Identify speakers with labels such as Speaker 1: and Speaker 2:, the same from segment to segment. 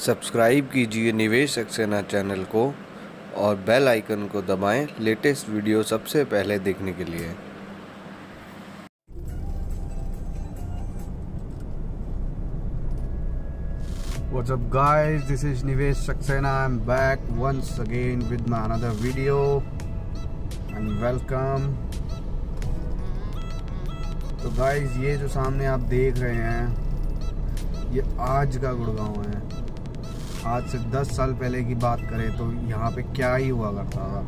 Speaker 1: Subscribe कीजिए निवेश Saxena channel को और बेल आइकन को दबाएँ लेटेस्ट वीडियो सबसे पहले देखने के लिए
Speaker 2: What's up guys, this is Nivesh Saxena. I'm back once again with my another video and welcome. तो गाइस ये जो सामने आप देख रहे हैं ये आज का गुड़गांव है आज से 10 साल पहले की बात करें तो यहाँ पे क्या ही हुआ करता था।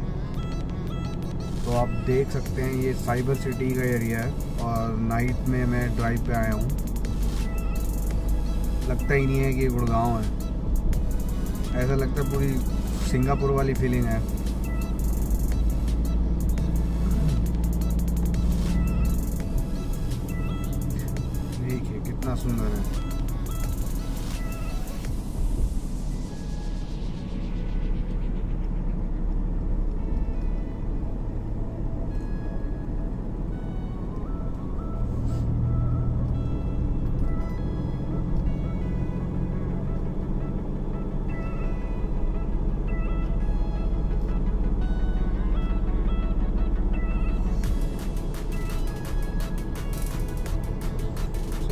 Speaker 2: तो आप देख सकते हैं, ये साइबर सिटी का एरिया है और नाइट में मैं ड्राइव पे आया हूँ। लगता ही नहीं है कि गुड़गांव है। ऐसा लगता है पूरी सिंगापुर वाली फीलिंग है। देखिए कितना सुंदर है।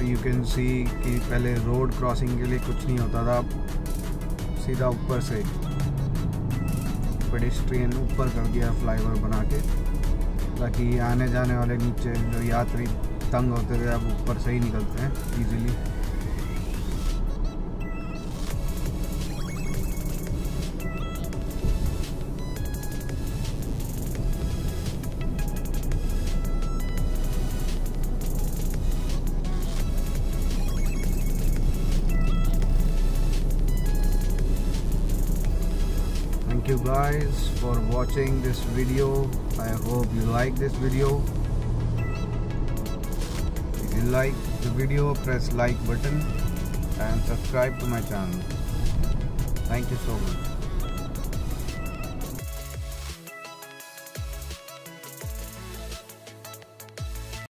Speaker 2: सो यू कैन सी कि पहले रोड क्रॉसिंग के लिए कुछ नहीं होता था, सीधा ऊपर से। पेडिस्ट्रियन ऊपर कर दिया फ्लाईओवर बना के। ताकि आने जाने वाले नीचे जो यात्री तंग होते थे, अब ऊपर से ही निकलते हैं easily thank you guys for watching this video. I hope you like this video. If you like the video press like button and subscribe to my channel. Thank you so much